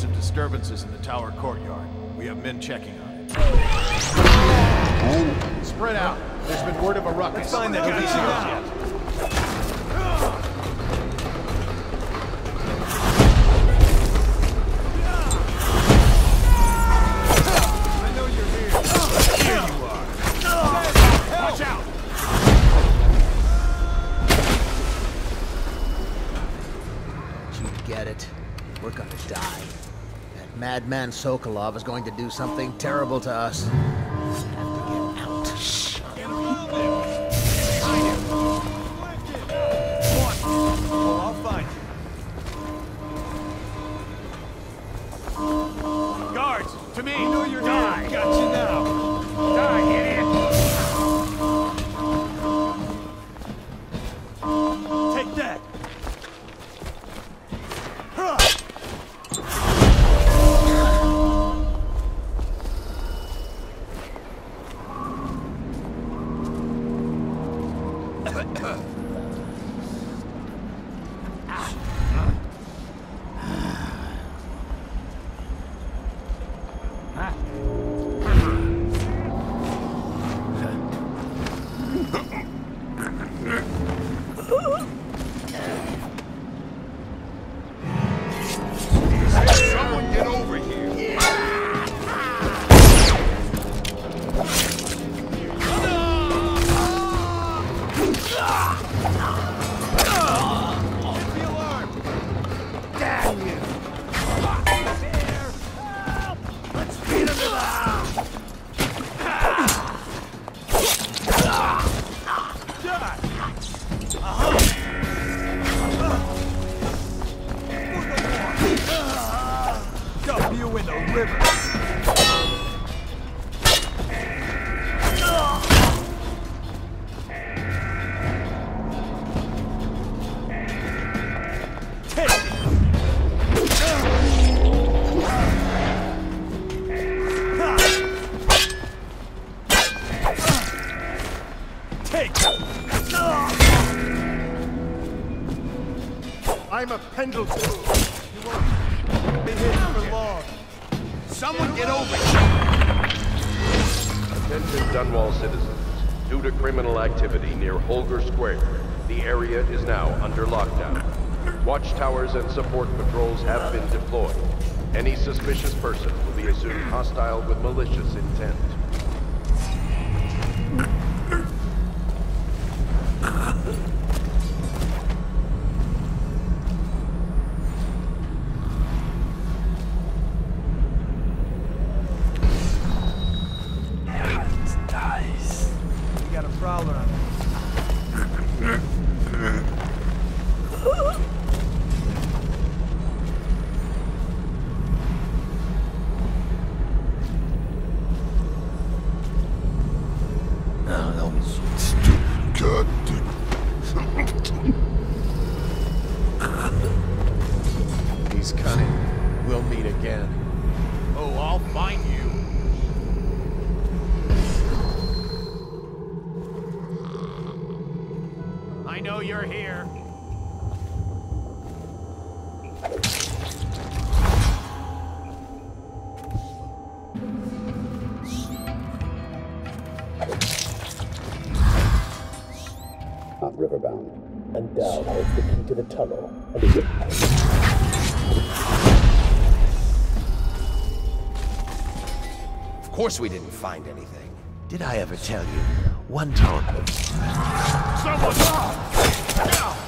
disturbances in the tower courtyard. We have men checking on it. Spread out. There's been word of a ruckus. Let's find that guy. sees. I know you're here. Here you are. Watch out! You get it. We're gonna die. That madman Sokolov is going to do something terrible to us. Have to get out. Oh, I'll find you. Guards, to me! know you're Die. Got I'm a Pendleton. You won't be hidden for long. Someone get over here. Attention Dunwall citizens. Due to criminal activity near Holger Square, the area is now under lockdown. Watchtowers and support patrols have been deployed. Any suspicious person will be assumed hostile with malicious intent. He's cunning. We'll meet again. Oh, I'll find you. I know you're here. Not riverbound. And Dal holds the key to the tunnel. And is Of course we didn't find anything. Did I ever tell you? One time. Someone!